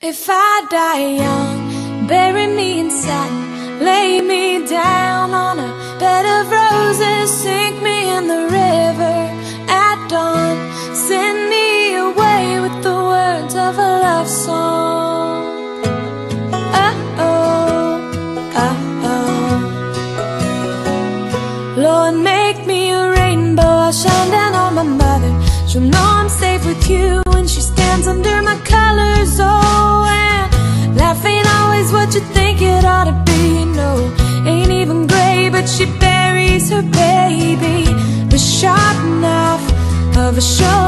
If I die young, bury me in satin, lay me down on a bed of roses, sink me in the river at dawn, send me away with the words of a love song. Oh oh, oh oh. Lord, make me a rainbow, I'll shine down on my mother. She'll know I'm safe with you when she stands under my colors. Oh. And life ain't always what you think it ought to be, no Ain't even gray, but she buries her baby The sharp knife of a short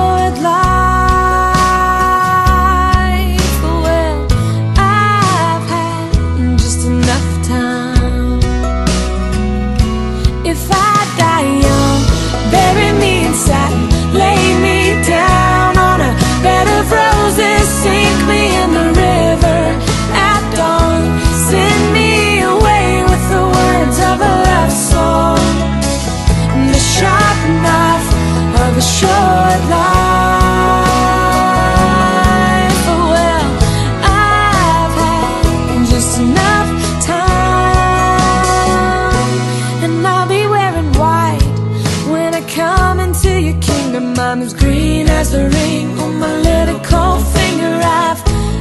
I'm as green as the ring on my little cold finger I've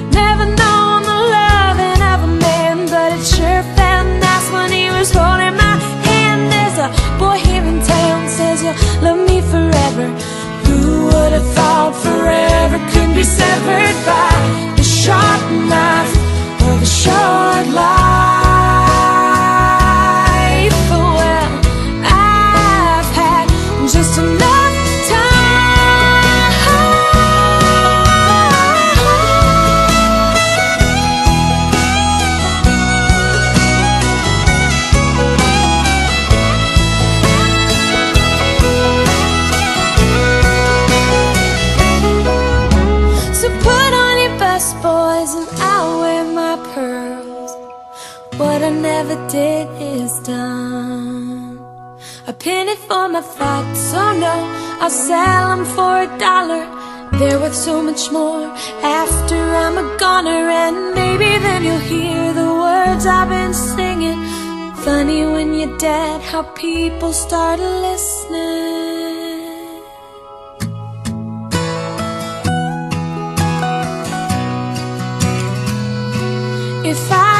never known the loving of a man But it sure felt nice when he was holding my hand. There's a boy here in town says you'll love me forever. Who would have thought forever could be severed by I never did is done. A penny for my thoughts, oh no. I'll sell them for a dollar. They're worth so much more. After I'm a goner And maybe then you'll hear the words I've been singing. Funny when you're dead how people start listening. If I